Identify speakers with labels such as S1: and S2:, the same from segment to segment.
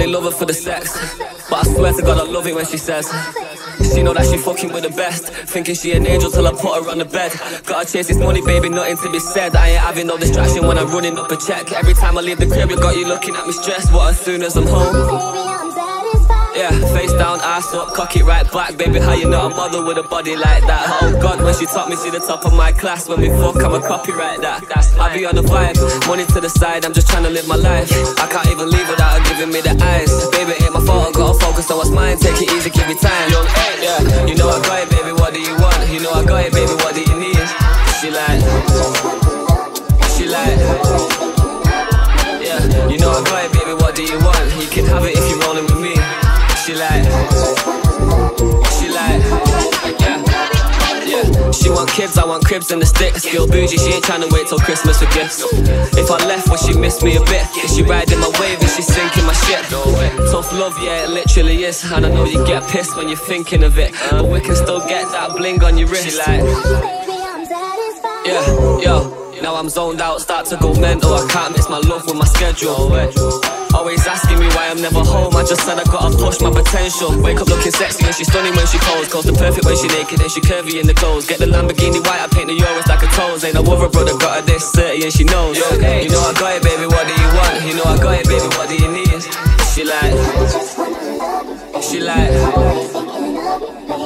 S1: love her for the sex. But I swear to God, I love it when she says. She know that she fucking with the best. Thinking she an angel till I put her on the bed. Gotta chase this money, baby, nothing to be said. I ain't having no distraction when I'm running up a check. Every time I leave the crib, you got you looking at me stressed. But as soon as I'm home. Yeah, face down, ass up, cock it right back Baby, how you know I'm mother with a body like that? Oh God, when she taught me, see the top of my class When we fuck, I'm a copyright that I be on the vibe, money to the side I'm just trying to live my life I can't even leave without her giving me the eyes Baby, ain't my fault, I gotta focus on what's mine Take it easy, give me time Yeah, you know I got it, baby, what do you want? You know I got it, baby, what do you need? She like She like Yeah, you know I got it, baby, what do you want? You can have it if you're rolling she like, she like, yeah, yeah. She want kids, I want cribs and the sticks. Feel bougie, she ain't trying to wait till Christmas for gifts. If I left, would she miss me a bit? Is she riding my wave? Is she sinking my ship? Tough love, yeah, it literally is. And I know you get pissed when you're thinking of it, but we can still get that bling on your wrist. She like, yeah, yo. Now I'm zoned out, start to go mental. I can't mix my love with my schedule. Always asking me why I'm never home. I just said I gotta push my potential. Wake up looking sexy and she's stunning when she pose. Clothes the perfect when she naked and she curvy in the clothes. Get the Lamborghini white, I paint the Euros like a toes. Ain't no other brother got her this 30 and she knows. You know I got it, baby. What do you want? You know I got it, baby. What do you need? She like, she like.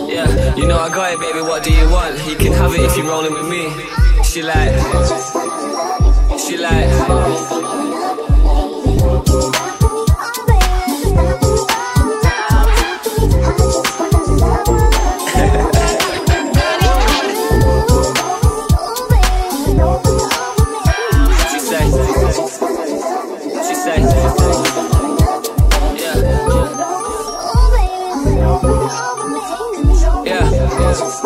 S1: Yeah, you know I got it, baby. What do you want? You can have it if you're rolling with me. She like, she like. say, she say, yeah, yeah. yeah.